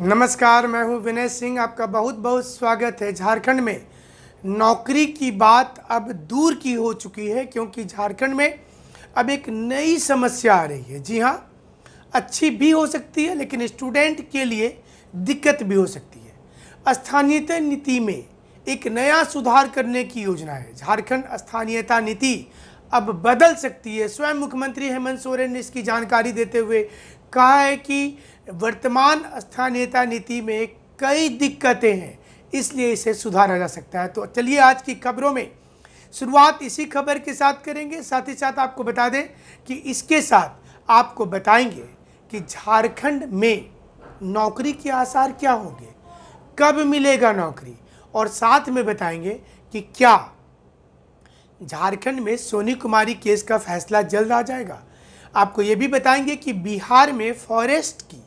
नमस्कार, मैं हूँ विनय सिंह। आपका बहुत बहुत स्वागत है झारखंड में। नौकरी की बात अब दूर की हो चुकी है, क्योंकि झारखंड में अब एक नई समस्या आ रही है। जी हाँ अच्छी भी हो सकती है, लेकिन स्टूडेंट के लिए दिक्कत भी हो सकती है। स्थानीयता नीति में एक नया सुधार करने की योजना है। झारखंड स्थानीयता नीति अब बदल सकती है। स्वयं मुख्यमंत्री हेमंत सोरेन ने इसकी जानकारी देते हुए कहा है कि वर्तमान स्थानीयता नीति में कई दिक्कतें हैं, इसलिए इसे सुधारा जा सकता है। तो चलिए आज की खबरों में शुरुआत इसी खबर के साथ करेंगे। साथ ही साथ आपको बता दें कि इसके साथ आपको बताएँगे कि झारखंड में नौकरी के आसार क्या होंगे, कब मिलेगा नौकरी और साथ में बताएँगे कि क्या झारखंड में सोनी कुमारी केस का फैसला जल्द आ जाएगा। आपको ये भी बताएँगे कि बिहार में फॉरेस्ट की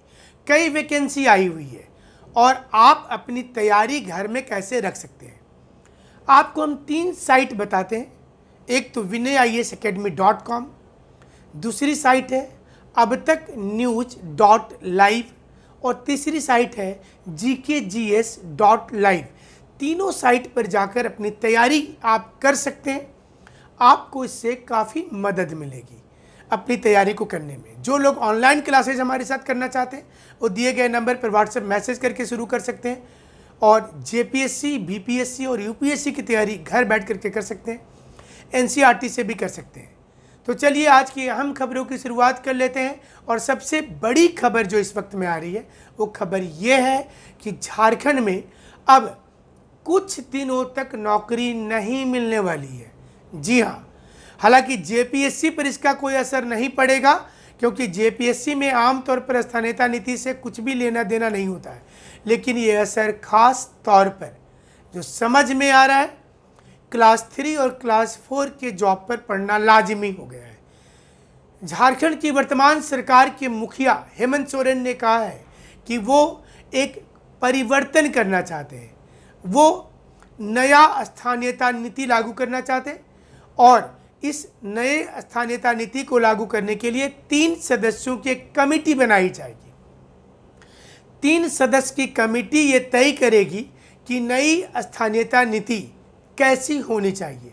कई वैकेंसी आई हुई है और आप अपनी तैयारी घर में कैसे रख सकते हैं। आपको हम तीन साइट बताते हैं। एक तो Vinay I S academy dot com, दूसरी साइट है अब तक न्यूज़ डॉट लाइव और तीसरी साइट है G K G S dot live. तीनों साइट पर जाकर अपनी तैयारी आप कर सकते हैं। आपको इससे काफ़ी मदद मिलेगी। अपनी तैयारी को करने में। जो लोग ऑनलाइन क्लासेज हमारे साथ करना चाहते हैं, वो दिए गए नंबर पर व्हाट्सएप मैसेज करके शुरू कर सकते हैं और जेपीएससी बीपीएससी और यूपीएससी की तैयारी घर बैठ करके कर सकते हैं। एनसीईआरटी से भी कर सकते हैं। तो चलिए आज की अहम खबरों की शुरुआत कर लेते हैं और सबसे बड़ी खबर जो इस वक्त में आ रही है, वो खबर ये है कि झारखंड में अब कुछ दिनों तक नौकरी नहीं मिलने वाली है। जी हाँ हालाँकि जेपीएससी पर इसका कोई असर नहीं पड़ेगा, क्योंकि जेपीएससी में आमतौर पर स्थानीयता नीति से कुछ भी लेना देना नहीं होता है। लेकिन ये असर खास तौर पर जो समझ में आ रहा है, क्लास थ्री और क्लास फोर के जॉब पर पढ़ना लाजमी हो गया है। झारखंड की वर्तमान सरकार के मुखिया हेमंत सोरेन ने कहा है कि वो एक परिवर्तन करना चाहते हैं। वो नया स्थानीयता नीति लागू करना चाहते हैं और इस नए स्थानीयता नीति को लागू करने के लिए तीन सदस्यों की एक कमेटी बनाई जाएगी। तीन सदस्य की कमेटी ये तय करेगी कि नई स्थानीयता नीति कैसी होनी चाहिए।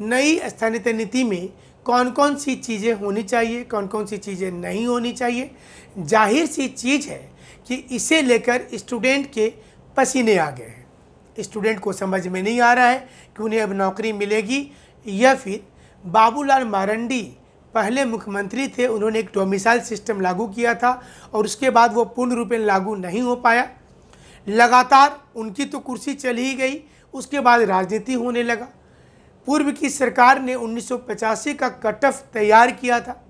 नई स्थानीयता नीति में कौन कौन सी चीज़ें होनी चाहिए कौन कौन सी चीज़ें नहीं होनी चाहिए। ज़ाहिर सी चीज़ है कि इसे लेकर स्टूडेंट के पसीने आ गए हैं। स्टूडेंट को समझ में नहीं आ रहा है कि उन्हें अब नौकरी मिलेगी या फिर बाबूलाल मारंडी पहले मुख्यमंत्री थे, उन्होंने एक डोमिसाइल सिस्टम लागू किया था और उसके बाद वो पूर्ण रूप में लागू नहीं हो पाया। लगातार उनकी तो कुर्सी चली ही गई, उसके बाद राजनीति होने लगा। पूर्व की सरकार ने 1985 का कट ऑफ़ तैयार किया था।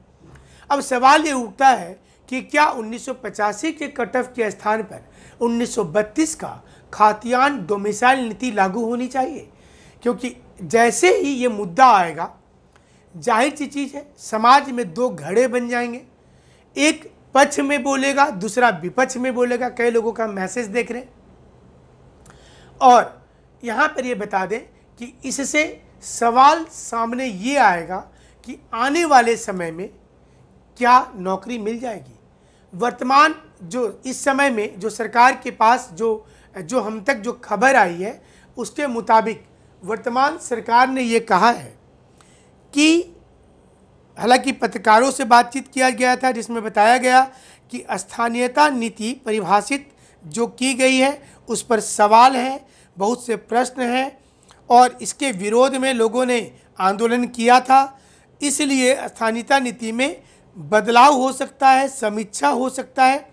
अब सवाल ये उठता है कि क्या 1985 के कट ऑफ़ के स्थान पर 1932 का खातियान डोमिसाइल नीति लागू होनी चाहिए? क्योंकि जैसे ही ये मुद्दा आएगा ज़ाहिर सी चीज़ है, समाज में दो घड़े बन जाएँगे। एक पक्ष में बोलेगा, दूसरा विपक्ष में बोलेगा, कई लोगों का मैसेज देख रहे और यहाँ पर ये बता दें कि इससे सवाल सामने ये आएगा कि आने वाले समय में क्या नौकरी मिल जाएगी। वर्तमान जो, इस समय में जो सरकार के पास जो जो हम तक जो खबर आई है, उसके मुताबिक वर्तमान सरकार ने ये कहा है कि हालाँकि पत्रकारों से बातचीत किया गया था, जिसमें बताया गया कि स्थानीयता नीति परिभाषित जो की गई है, उस पर सवाल है, बहुत से प्रश्न हैं और इसके विरोध में लोगों ने आंदोलन किया था। इसलिए स्थानीयता नीति में बदलाव हो सकता है, समीक्षा हो सकता है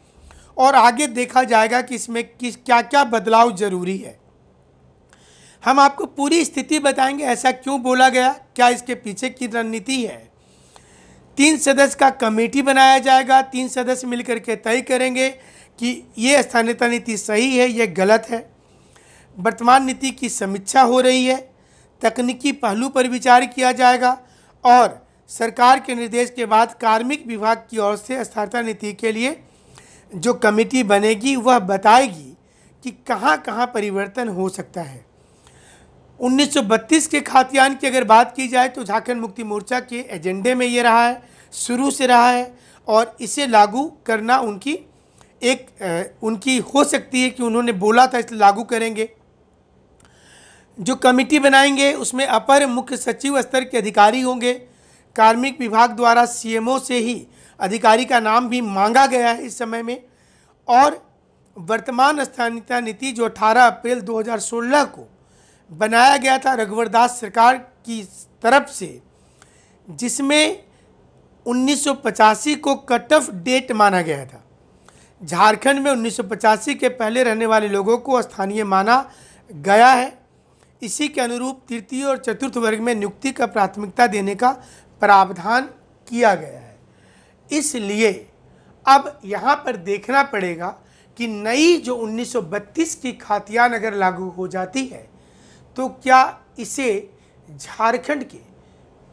और आगे देखा जाएगा कि इसमें किस क्या क्या बदलाव ज़रूरी है। हम आपको पूरी स्थिति बताएँगे, ऐसा क्यों बोला गया? क्या इसके पीछे की रणनीति है? तीन सदस्य का कमेटी बनाया जाएगा। तीन सदस्य मिलकर के तय करेंगे कि ये स्थानीयता नीति सही है, ये गलत है। वर्तमान नीति की समीक्षा हो रही है। तकनीकी पहलू पर विचार किया जाएगा और सरकार के निर्देश के बाद कार्मिक विभाग की ओर से स्थानीयता नीति के लिए जो कमेटी बनेगी, वह बताएगी कि कहाँ कहाँ परिवर्तन हो सकता है। 1932 के खातियान की अगर बात की जाए तो झारखंड मुक्ति मोर्चा के एजेंडे में ये रहा है, शुरू से रहा है और इसे लागू करना उनकी एक उनकी हो सकती है कि उन्होंने बोला था इसे लागू करेंगे। जो कमेटी बनाएँगे उसमें अपर मुख्य सचिव स्तर के अधिकारी होंगे। कार्मिक विभाग द्वारा सीएमओ से ही अधिकारी का नाम भी मांगा गया है इस समय में और वर्तमान स्थानीयता नीति जो 18 अप्रैल 2016 को बनाया गया था रघुवर दास सरकार की तरफ़ से, जिसमें 1985 को कट ऑफ़ डेट माना गया था। झारखंड में 1985 के पहले रहने वाले लोगों को स्थानीय माना गया है। इसी के अनुरूप तृतीय और चतुर्थ वर्ग में नियुक्ति का प्राथमिकता देने का प्रावधान किया गया है। इसलिए अब यहाँ पर देखना पड़ेगा कि नई जो 1932 की खातियान अगर लागू हो जाती है तो क्या इसे झारखंड के,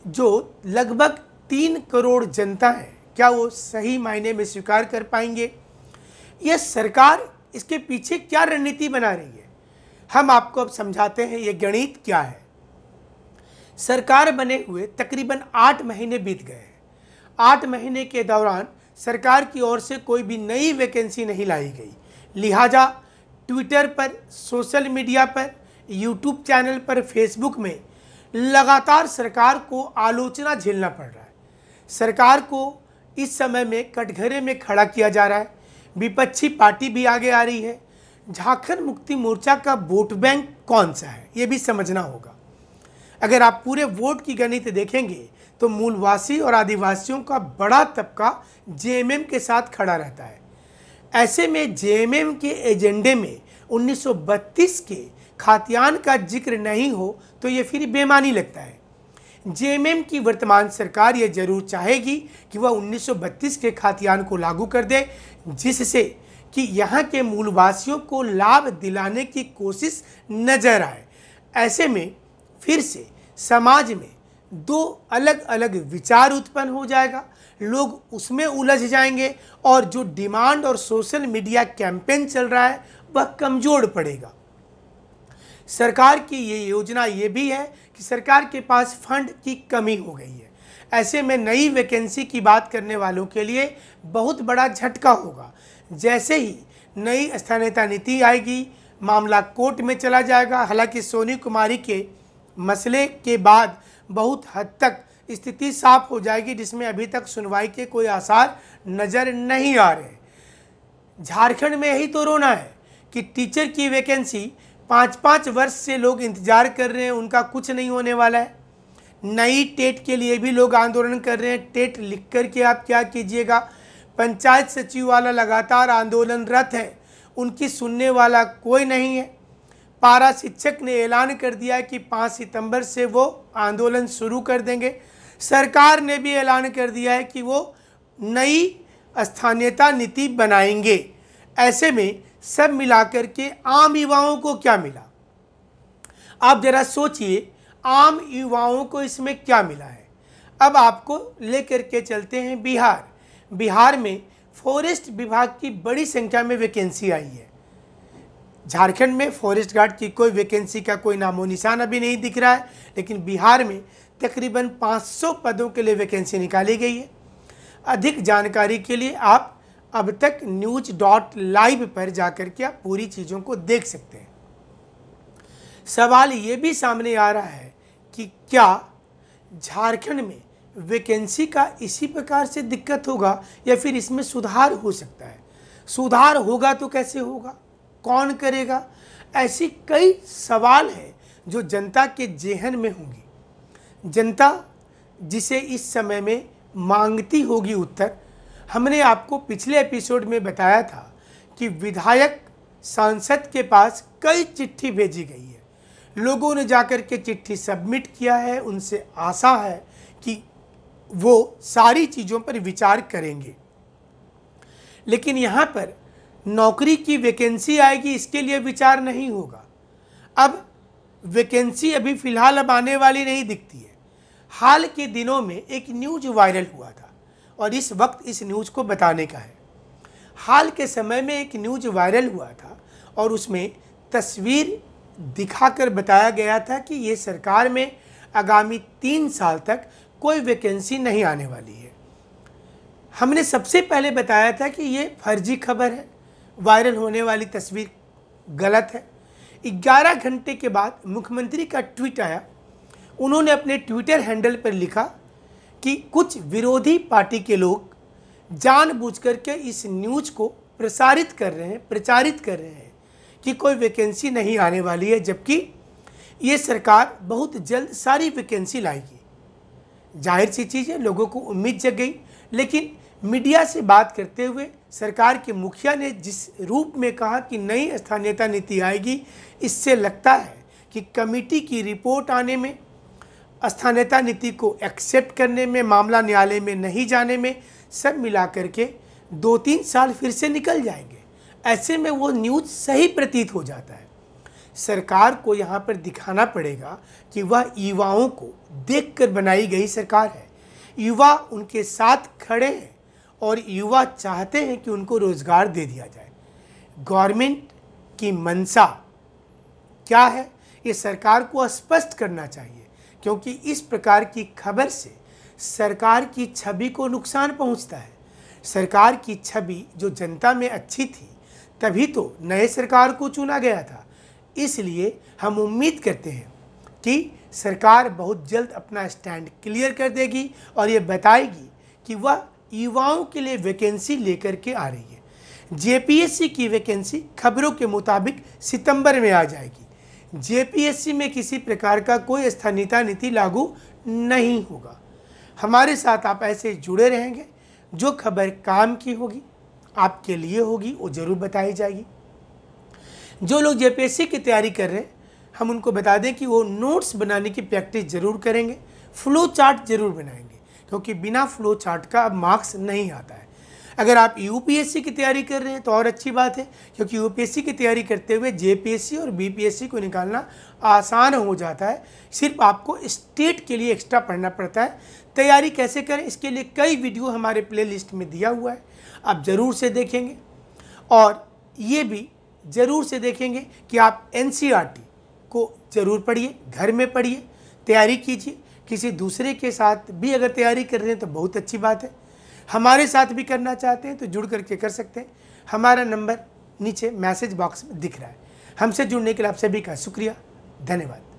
जो लगभग तीन करोड़ जनता है, क्या वो सही मायने में स्वीकार कर पाएँगे? यह सरकार इसके पीछे क्या रणनीति बना रही है? हम आपको अब समझाते हैं ये गणित क्या है। सरकार बने हुए तकरीबन आठ महीने बीत गए हैं। आठ महीने के दौरान सरकार की ओर से कोई भी नई वैकेंसी नहीं लाई गई। लिहाजा ट्विटर पर, सोशल मीडिया पर यूट्यूब चैनल पर फेसबुक में लगातार सरकार को आलोचना झेलना पड़ रहा है। सरकार को इस समय में कटघरे में खड़ा किया जा रहा है। विपक्षी पार्टी भी आगे आ रही है। झारखंड मुक्ति मोर्चा का वोट बैंक कौन सा है, ये भी समझना होगा। अगर आप पूरे वोट की गणित देखेंगे तो मूलवासी और आदिवासियों का बड़ा तबका जेएमएम के साथ खड़ा रहता है। ऐसे में जेएमएम के एजेंडे में 1932 के खातियान का ज़िक्र नहीं हो तो ये फिर बेमानी लगता है। जेएमएम की वर्तमान सरकार ये ज़रूर चाहेगी कि वह 1932 के खातियान को लागू कर दे, जिससे कि यहाँ के मूलवासियों को लाभ दिलाने की कोशिश नज़र आए। ऐसे में फिर से समाज में दो अलग अलग विचार उत्पन्न हो जाएगा। लोग उसमें उलझ जाएँगे और जो डिमांड और सोशल मीडिया कैंपेन चल रहा है वह कमज़ोर पड़ेगा। सरकार की ये योजना ये भी है कि सरकार के पास फंड की कमी हो गई है। ऐसे में नई वैकेंसी की बात करने वालों के लिए बहुत बड़ा झटका होगा। जैसे ही नई स्थानीयता नीति आएगी, मामला कोर्ट में चला जाएगा। हालाँकि सोनी कुमारी के मसले के बाद बहुत हद तक स्थिति साफ़ हो जाएगी, जिसमें अभी तक सुनवाई के कोई आसार नज़र नहीं आ रहे। झारखंड में यही तो रोना है। कि टीचर की वैकेंसी पाँच पाँच वर्ष से लोग इंतज़ार कर रहे हैं, उनका कुछ नहीं होने वाला है। नई टेट के लिए भी लोग आंदोलन कर रहे हैं। टेट लिख कर के आप क्या कीजिएगा? पंचायत सचिव वाला लगातार आंदोलनरत है। उनकी सुनने वाला कोई नहीं है। पारा शिक्षक ने ऐलान कर दिया कि पाँच सितंबर से वो आंदोलन शुरू कर देंगे। सरकार ने भी ऐलान कर दिया है कि वो नई स्थानीयता नीति बनाएँगे। ऐसे में सब मिलाकर के आम युवाओं को क्या मिला? आप जरा सोचिए, आम युवाओं को इसमें क्या मिला है? अब आपको लेकर के चलते हैं बिहार। बिहार में फॉरेस्ट विभाग की बड़ी संख्या में वैकेंसी आई है। झारखंड में फॉरेस्ट गार्ड की कोई वैकेंसी का कोई नामो निशान अभी नहीं दिख रहा है, लेकिन बिहार में तकरीबन 500 पदों के लिए वैकेंसी निकाली गई है। अधिक जानकारी के लिए आप अब तक न्यूज़ डॉट लाइव पर जाकर के आप पूरी चीज़ों को देख सकते हैं। सवाल ये भी सामने आ रहा है कि क्या झारखंड में वैकेंसी का इसी प्रकार से दिक्कत होगा या फिर इसमें सुधार हो सकता है? सुधार होगा तो कैसे होगा? कौन करेगा? ऐसी कई सवाल हैं जो जनता के जेहन में होंगी। जनता जिसे इस समय में मांगती होगी उत्तर हमने आपको पिछले एपिसोड में बताया था कि विधायक सांसद के पास कई चिट्ठी भेजी गई है। लोगों ने जाकर के चिट्ठी सबमिट किया है। उनसे आशा है कि वो सारी चीज़ों पर विचार करेंगे। लेकिन यहाँ पर नौकरी की वैकेंसी आएगी, इसके लिए विचार नहीं होगा। अब वैकेंसी अभी फ़िलहाल अब आने वाली नहीं दिखती है। हाल के दिनों में एक न्यूज़ वायरल हुआ था। और इस वक्त इस न्यूज़ को बताने का है। हाल के समय में एक न्यूज़ वायरल हुआ था और उसमें तस्वीर दिखाकर बताया गया था कि ये सरकार में आगामी तीन साल तक कोई वैकेंसी नहीं आने वाली है। हमने सबसे पहले बताया था कि ये फर्जी खबर है, वायरल होने वाली तस्वीर गलत है। 11 घंटे के बाद मुख्यमंत्री का ट्वीट आया। उन्होंने अपने ट्विटर हैंडल पर लिखा कि कुछ विरोधी पार्टी के लोग जानबूझकर के इस न्यूज़ को प्रसारित कर रहे हैं, प्रचारित कर रहे हैं कि कोई वैकेंसी नहीं आने वाली है, जबकि ये सरकार बहुत जल्द सारी वैकेंसी लाएगी। ज़ाहिर सी चीज़ है, लोगों को उम्मीद जग गई, लेकिन मीडिया से बात करते हुए सरकार के मुखिया ने जिस रूप में कहा कि नई स्थानीयता नीति आएगी, इससे लगता है कि कमेटी की रिपोर्ट आने में स्थानीयता नीति को एक्सेप्ट करने में, मामला न्यायालय में नहीं जाने में सब मिला करके दो तीन साल फिर से निकल जाएँगे। ऐसे में वो न्यूज़ सही प्रतीत हो जाता है। सरकार को यहाँ पर दिखाना पड़ेगा कि वह युवाओं को देखकर बनाई गई सरकार है। युवा उनके साथ खड़े हैं और युवा चाहते हैं कि उनको रोज़गार दे दिया जाए। गवर्नमेंट की मंशा क्या है? ये सरकार को स्पष्ट करना चाहिए। क्योंकि इस प्रकार की खबर से सरकार की छवि को नुकसान पहुँचता है। सरकार की छवि जो जनता में अच्छी थी, तभी तो नए सरकार को चुना गया था। इसलिए हम उम्मीद करते हैं कि सरकार बहुत जल्द अपना स्टैंड क्लियर कर देगी और ये बताएगी कि वह युवाओं के लिए वैकेंसी लेकर के आ रही है। जेपीएससी की वैकेंसी खबरों के मुताबिक सितंबर में आ जाएगी। जेपीएससी में किसी प्रकार का कोई स्थानीयता नीति लागू नहीं होगा। हमारे साथ आप ऐसे जुड़े रहेंगे, जो खबर काम की होगी, आपके लिए होगी, वो ज़रूर बताई जाएगी। जो लोग जेपीएससी की तैयारी कर रहे हैं, हम उनको बता दें कि वो नोट्स बनाने की प्रैक्टिस ज़रूर करेंगे, फ्लो चार्ट ज़रूर बनाएँगे, क्योंकि बिना फ्लो चार्ट का अब मार्क्स नहीं आता है। अगर आप यूपीएससी की तैयारी कर रहे हैं तो और अच्छी बात है, क्योंकि यूपीएससी की तैयारी करते हुए जेपीएससी और बीपीएससी को निकालना आसान हो जाता है। सिर्फ़ आपको स्टेट के लिए एक्स्ट्रा पढ़ना पड़ता है। तैयारी कैसे करें, इसके लिए कई वीडियो हमारे प्ले में दिया हुआ है। आप ज़रूर से देखेंगे और ये भी ज़रूर से देखेंगे कि आप एन e को ज़रूर पढ़िए, घर में पढ़िए, तैयारी कीजिए। किसी दूसरे के साथ भी अगर तैयारी कर रहे हैं तो बहुत अच्छी बात है। हमारे साथ भी करना चाहते हैं तो जुड़ करके कर सकते हैं। हमारा नंबर नीचे मैसेज बॉक्स में दिख रहा है। हमसे जुड़ने के लिए आप सभी का शुक्रिया। धन्यवाद।